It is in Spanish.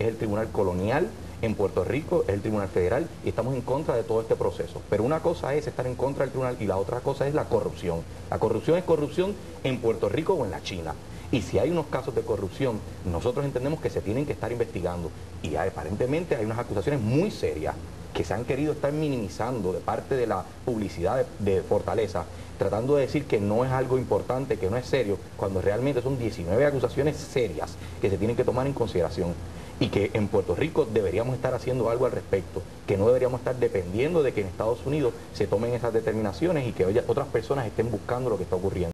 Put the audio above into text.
es el Tribunal Colonial en Puerto Rico, es el Tribunal Federal y estamos en contra de todo este proceso. Pero una cosa es estar en contra del tribunal y la otra cosa es la corrupción. La corrupción es corrupción en Puerto Rico o en la China. Y si hay unos casos de corrupción, nosotros entendemos que se tienen que estar investigando. Y aparentemente hay unas acusaciones muy serias que se han querido estar minimizando de parte de la publicidad de, Fortaleza, tratando de decir que no es algo importante, que no es serio, cuando realmente son 19 acusaciones serias que se tienen que tomar en consideración y que en Puerto Rico deberíamos estar haciendo algo al respecto, que no deberíamos estar dependiendo de que en Estados Unidos se tomen esas determinaciones y que otras personas estén buscando lo que está ocurriendo.